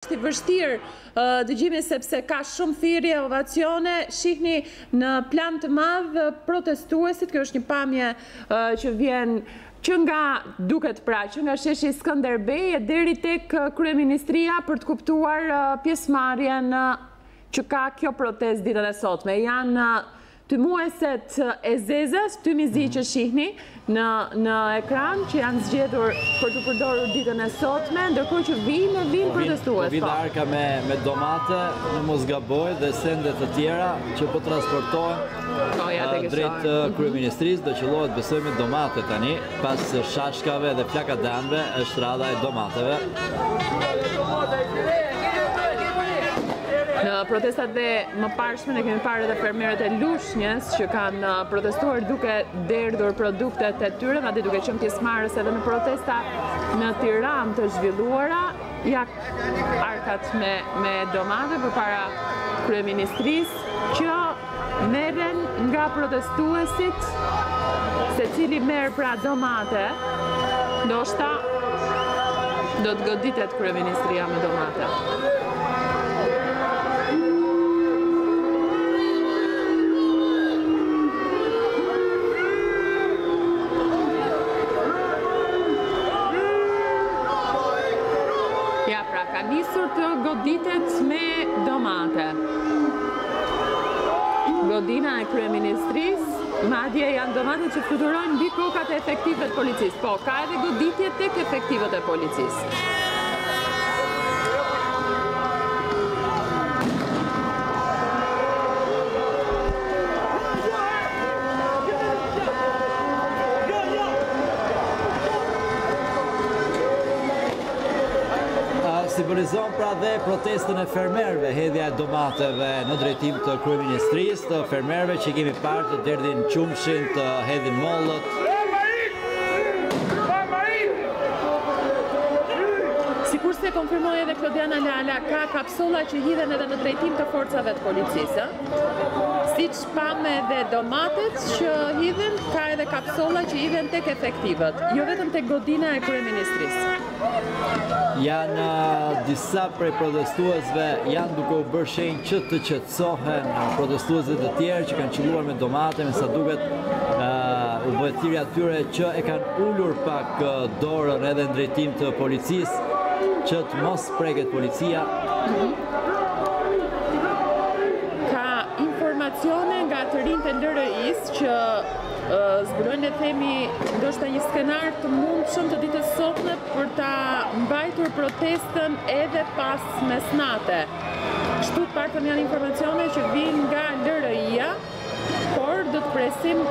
Është i vështirë dëgjimi sepse ka shumë thirrje, ovacione, shihni në plan të madh protestuesit, kjo është një pamje që vjen që nga duket pra, që nga sheshi Skënderbej e deri tek kryeministria për të kuptuar pjesëmarrjen që ka kjo protestë ditën e sotme. Janë Tymueset e zeza, tymi zi që shihni në ekran që janë zgjedhur për t'u përdorur ditën e sotme, ndërkohë që vijnë e vijnë protestues. Po vijnë arka me domate, në mos gaboj dhe sende të tjera që po transportohen drejt kryeministrisë, do qëllohet besoj me domate tani. Pas shashkave dhe flakadanëve është radha e domateve. Në protestat e mëparshme ne kemi parë edhe fermerët e Lushnjës që kanë uh, protestuar duke derdhur produktet e tyre, madje duke qenë pjesëmarrës edhe në protesta në Tiranë të zhvilluara, ja arkat me, me domate përpara kryeministrisë, që Merren nga protestuesit, secili merr pra domate, ndoshta do të goditet kryeministria me domate. Ja pra, ka nisur të goditet me domate. Godina e kryeministrisë, madje janë domate që fluturojnë mbi kokat e efektivëve të policisë. Po, ka edhe goditje tek efektivët e policisë. Simbolizon pra dhe protestën e fermerëve, hedhja e domateve në drejtim të kryeministrisë, të fermerëve që kemi parë të derdhin qumështin, të hedhin mollët. Sikurse konfirmoi edhe Klodiana Lala, ka kapsolla që hidhen edhe në drejtim të forcave të policisë, siç Pamë edhe domatet që hidhen, ka edhe kapsolla që hidhen tek efektivët, jo vetëm tek godina e kryeministrisë. Janë disa prej protestuesve janë duke u bërë shenjë që të qetësohen protestuesve të tjerë që kanë qëlluar me domate, me sa duket u bëhet thirrje atyre që e kanë ulur pak dorën edhe në drejtim të policisë që të mos preket policia. Ka informacione nga të rinjë të LRI-s që zbulojnë le të themi ndoshta një skenar të mundshëm të ditës sotme për ta mbajtur protestën edhe pas mesnate. Kështu të paktën janë informacione që vijnë nga LRI-ja. Por do të presim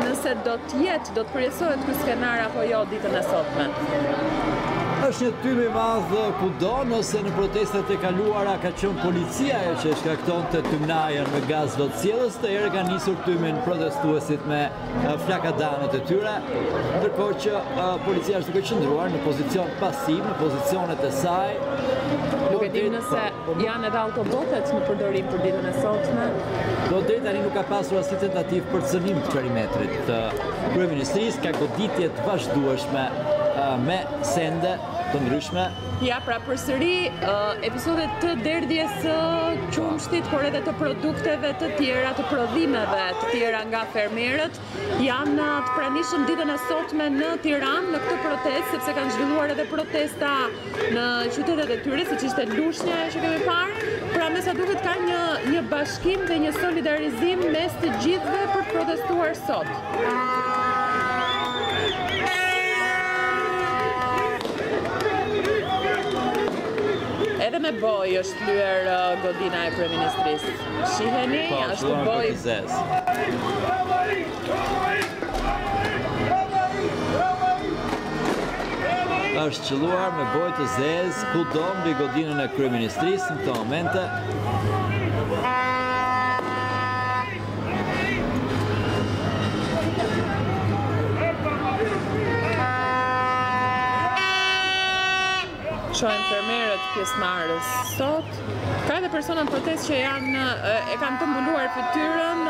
nëse do të jetë, do të përjetohet ky skenar apo jo ditën e sotme. Është një tym i madh kudo, nëse në protestat e kaluara ka qenë policia ajo që shkaktonte tymnajën me gaz lotsjellës, këtë herë kanë nisur tymin protestuesit me flakadanët e tyre, ndërkohë që policia është duke qëndruar në pozicion pasiv, në pozicionet e saj. Nuk e dimë nëse po, janë edhe autobotet në përdorim për ditën e sotme. Deri tani nuk ka pasur asnjë tentativ për cenim të perimetrit të kryeministrisë, ka goditje të vazhdueshme me sende të ndryshme. Ja, pra përsëri episode të derdhjes së qumështit, por edhe të produkteve të tjera, të prodhimeve të tjera nga fermerët, janë të pranishëm ditën e sotme në Tiranë, në këtë protestë, sepse kanë zhvilluar edhe protesta në qytetet e tyre, siç ishte Lushnja që kemi parë, pra me sa duket ka një, një bashkim dhe një solidarizim mes të gjithëve për të protestuar sot. Edhe me bojë është lyer uh, godina e kryeministrisë. Shiheni, po ashtu bojë. është qëlluar me bojë të zezë kudo mbi godinën e kryeministrisë në këto momente. Shihen fermerët pjesëmarrës sot. Ka edhe persona në protestë që janë, e kanë të mbuluar fytyrën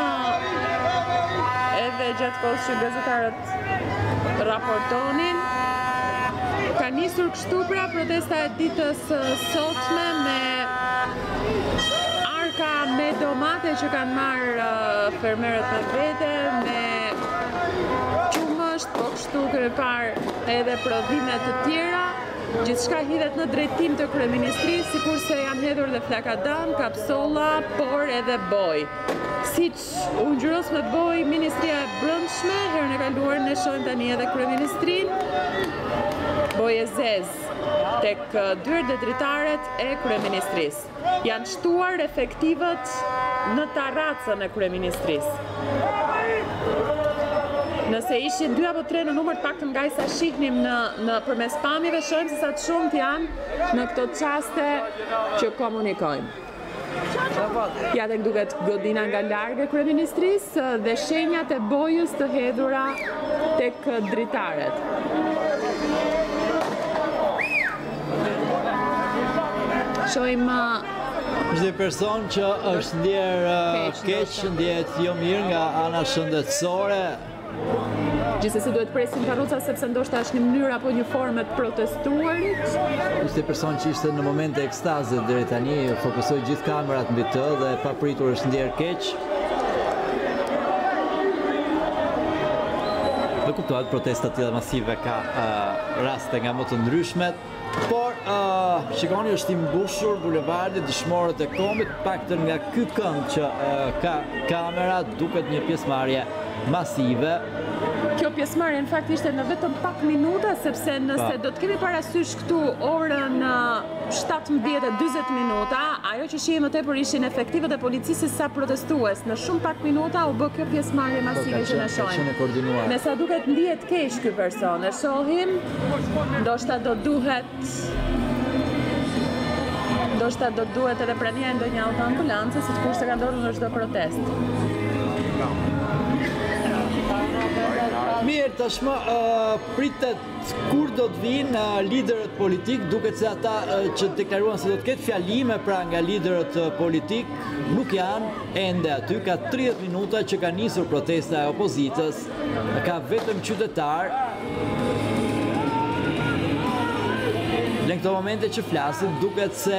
edhe gjatë kohës që gazetarët raportonin. Ka nisur Kështu pra protesta e ditës së sotme me arka me domate që kanë marrë uh, fermerët me vete, me qumësht, po kështu kemi parë edhe prodhime të tjera, gjithçka hidhet në drejtim të kryeministrisë, sikurse janë hedhur dhe flakadanë, kapsolla, por edhe bojë. Si U ngjyros me bojë Ministria e Brendshme, herën e kaluar ne shohim tani edhe kryeministrinë. Bojë e zezë tek dyert dhe dritaret e kryeministrisë. Janë shtuar efektivët në tarracën e kryeministrisë. Nëse ishin dy apo tre në numër të paktën nga sa shihnim ne nëpërmes pamjeve, shohim se sa të shumtë janë në këto çaste që komunikojmë. Ja tek duket godina nga larg e kryeministrisë dhe shenjat e bojës të hedhura tek dritaret. Shohim Çdo uh, person që është ndjerë uh, keq, ndihet jo mirë nga ana shëndetësore, Gjithsesi duhet të presim karroca sepse ndoshta është një mënyrë apo një formë e të protestuarit. Ishte person që ishte në momente ekstaze deri tani, fokusoi gjithë kamerat mbi të dhe papritur është ndjerë keq. Dhe kuptohet protesta të tilla masive ka raste nga më të ndryshmet. Por, shikoni është i mbushur bulevardi dëshmorët e kombit, paktën nga ky kënd që ka kamera, duket një pjesëmarrje masive. Kjo pjesëmarrje në fakt ishte në vetëm pak minuta, sepse nëse do të kemi parasysh këtu orën 17-20 minuta, ajo që shihim më tepër ishin efektivët e policisë sa protestues. Në shumë pak minuta u bë kjo pjesëmarrje po, masive që ne shohim. Me sa duket ndihet keq ky person, e shohim, Ndoshta do duhet Ndoshta do duhet edhe prania e ndonjë autoambulance siç kurse ka ndodhur në çdo protestë. Mirë, tashmë pritet kur do të vijnë liderët politik, duket se ata që deklaruan se do të ketë fjalime pra nga liderët politikë, nuk janë ende aty, ka 30 minuta që ka nisur protesta e opozitës. Ka vetëm qytetarë Në këto momente që flasim duket se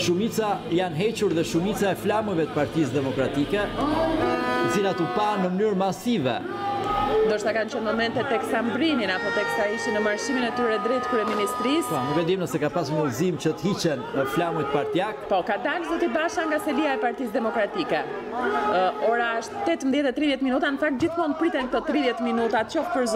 shumica janë hequr dhe shumica e flamujve të Partisë Demokratike, të cilat u panë në mënyrë masive. Ndoshta kanë qenë momente teksa mbërrinin, apo teksa ishin në marshimin e tyre drejt kryeministrisë. Po, nuk e dimë nëse ka pasë një udhëzim që të hiqen flamujt partiakë, Po, ka dalë zoti Basha nga selia e Partisë Demokratike. Ora është 18:30 minuta, në fakt gjithmonë priten këto 30 minuta, qoftë për